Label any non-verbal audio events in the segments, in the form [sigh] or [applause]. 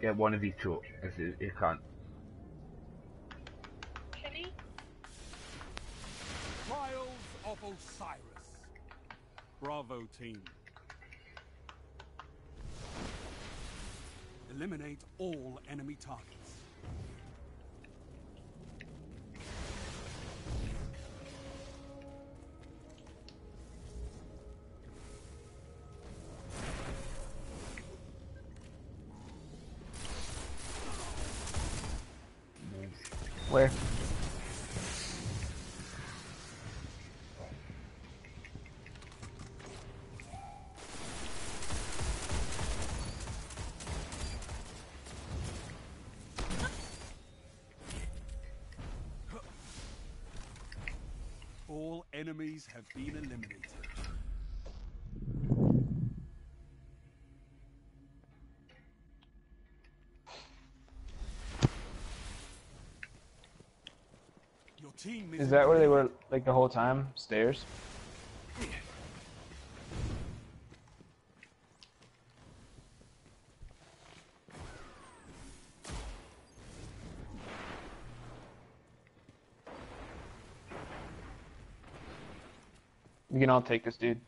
Get one of these two. If you, you can't. Kenny? Trials of Osiris. Bravo team. Eliminate all enemy targets. Where? All enemies have been eliminated. Is, that where they were like the whole time? Stairs? We can all take this dude.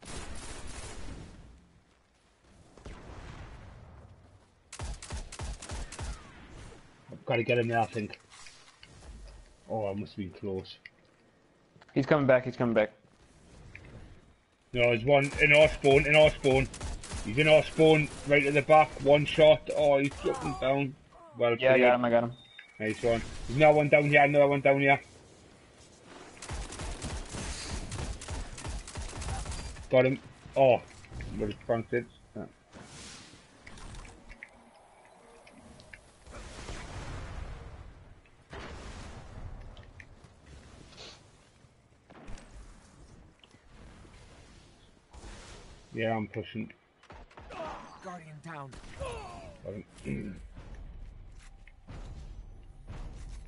I've got to get him there, I think. Oh, I must have been close. He's coming back, he's coming back. No, there's one in our spawn, in our spawn. He's in our spawn, right at the back, one shot. Oh, he's dropping down. Well Yeah, I got him, I got him. Nice one. There's another one down here, another one down here. Got him. Oh, what is prompted? Uh, Yeah, I'm pushing. Guardian down.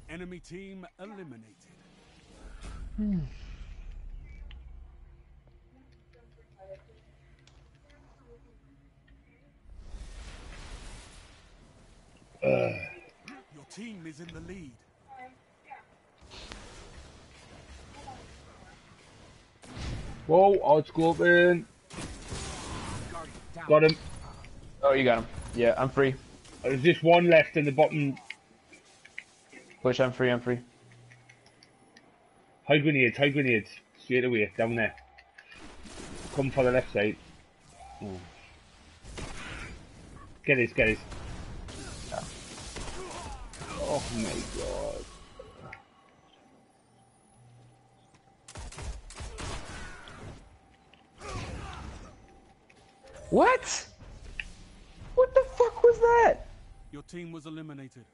Enemy team eliminated. Your team is in the lead. Whoa, odds scoping. Guardian down. Got him. Oh, you got him. Yeah, I'm free. There's just one left in the bottom. Push, I'm free, I'm free. High grenades, high grenades. Straight away, down there. Come for the left side. Oh. Get this, get this. Oh my god. What? What the fuck was that? Your team was eliminated.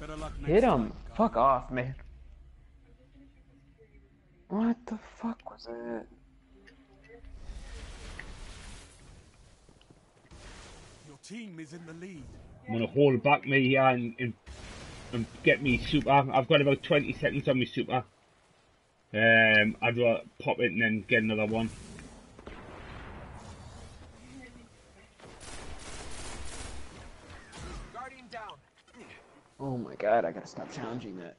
Better luck next Hit him. guys. Fuck off, man. What the fuck was that? Your team is in the lead. I'm gonna hold back me here and, and, and get me super. I've got about 20 seconds on my super. Um, I'd rather pop it and then get another one. Guardian down. Oh my god, I gotta stop challenging that.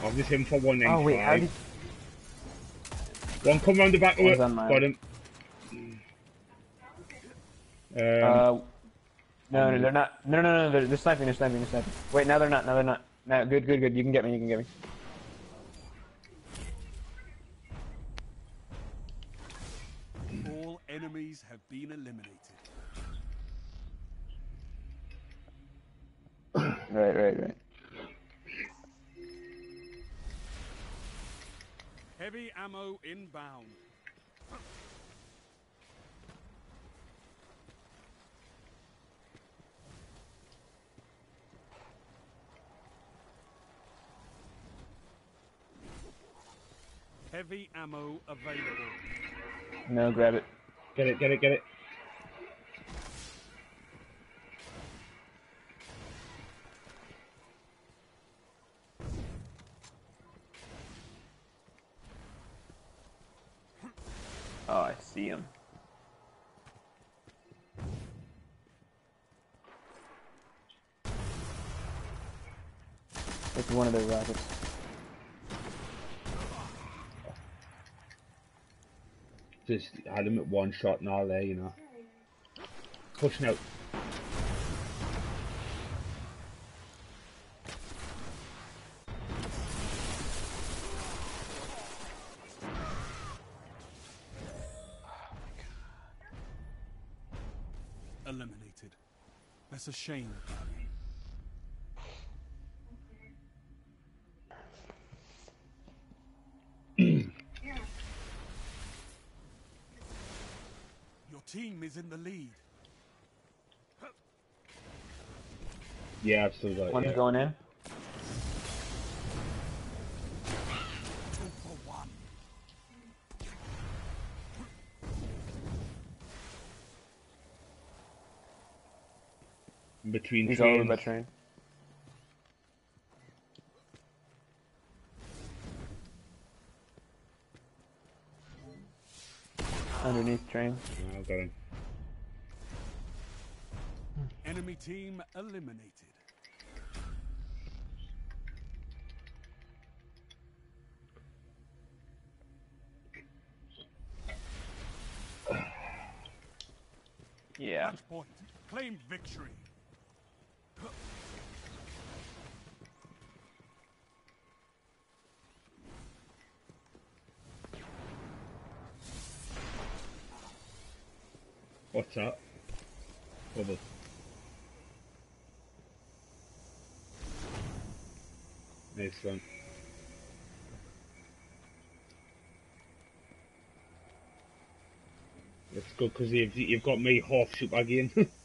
I'll just him for one then. Oh wait, how did One come round the back of it. on. Got him. Um, uh No, no, they're not. No, no, no, they're, they're sniping, they're sniping, they're sniping. Wait, now they're not, now they're not. No, good, good, good. You can get me, you can get me. All enemies have been eliminated. [clears throat] Right, right, right. Heavy ammo inbound. Heavy ammo available. No, grab it. Get it, get it, get it. Oh, I see him. It's one of their rockets. Just had him at one shot and all there, you know. Pushing out. Oh Eliminated. That's a shame. Team is in the lead. Yeah, I've still. One's yeah. going in. Two for one. Between He's all over trains. train. Train. Oh, I've got him. Enemy team eliminated. Yeah. Claim victory. What's that? Bubble. Nice one. That's good because you've, you've got me half super again. [laughs]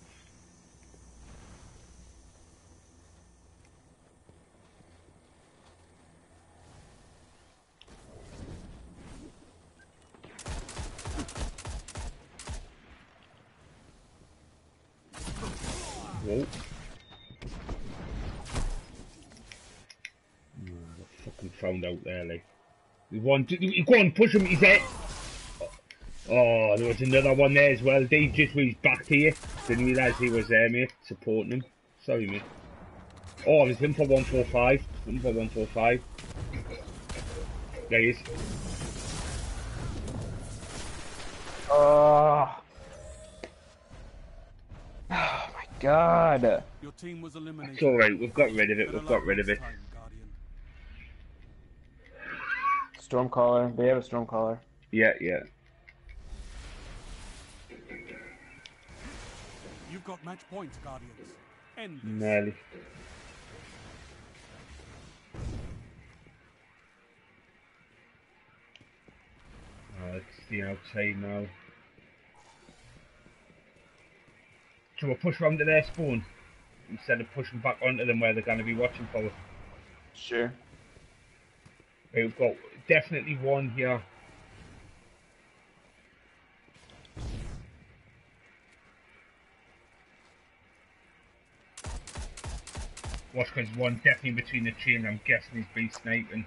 Whoa. Oh, fucking found out there, like. You want to, go on, push him, he's there. Oh, there was another one there as well. Dave just was back to you. Didn't realise he was there, mate, supporting him. Sorry, mate. Oh, I was him for 145. Him for 145. There he is. [sighs] [sighs] [sighs] Oh. My god. Your team was eliminated. It's alright, we've got rid of it, we've got rid of it. Stormcaller. They have a Stormcaller. Yeah, yeah. You've got match points, Guardians. End this. Nearly. Oh, it's the outside now. Shall we push round to their spawn? Instead of pushing back onto them where they're going to be watching for us. Sure. We've got definitely one here. Watch, because one definitely between the tree and I'm guessing he's been sniping.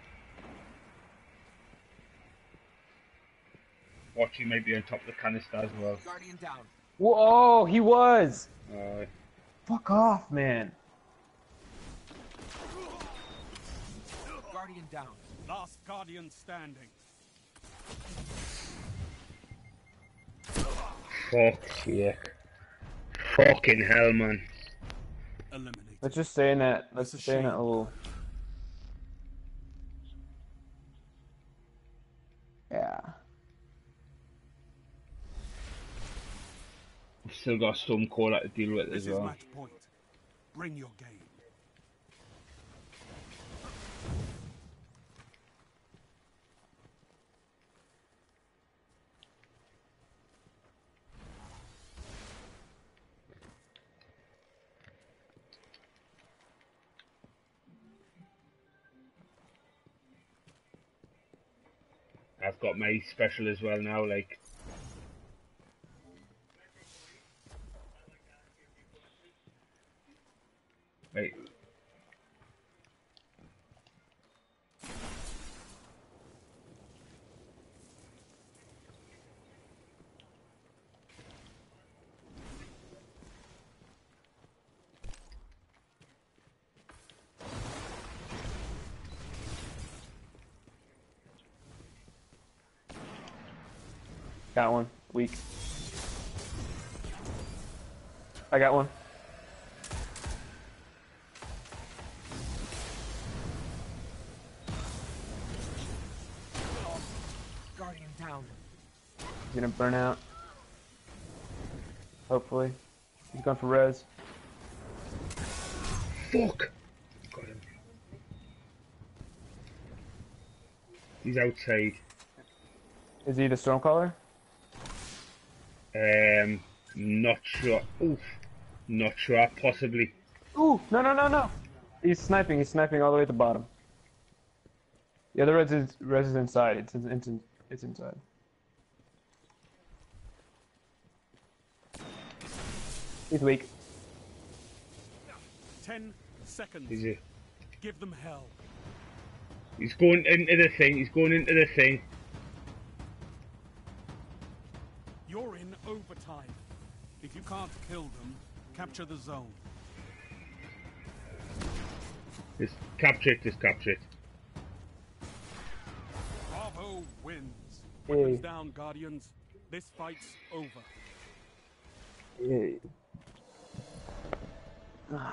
Watch, he may be on top of the canister as well. Guardian down. Whoa, he was. Uh, Fuck off, man. Guardian down. Last Guardian standing. fuck's sake. Fucking hell, man. Eliminated. Let's just stay in that. Let's That's a stay in that shame. little. Still got some core to deal with This as well. match point. Bring your game. I've got my special as well now, like Right. Got one. Weak. I got one. He's gonna burn out. Hopefully. He's going for res. Fuck! Got him. He's outside. Is he the Stormcaller? Um, not sure. Oof. Not sure. Possibly. Ooh! No, no, no, no! He's sniping. He's sniping all the way at the bottom. Yeah, The other res is, res is inside. It's, in- it's, it's inside. He's weak. Ten seconds. He's, a, Give them hell. he's going into the thing. He's going into the thing. You're in overtime. If you can't kill them, capture the zone. Just capture it. Just capture it. Bravo wins. Hey. Weapons down, Guardians. This fight's over. Yay. Hmm.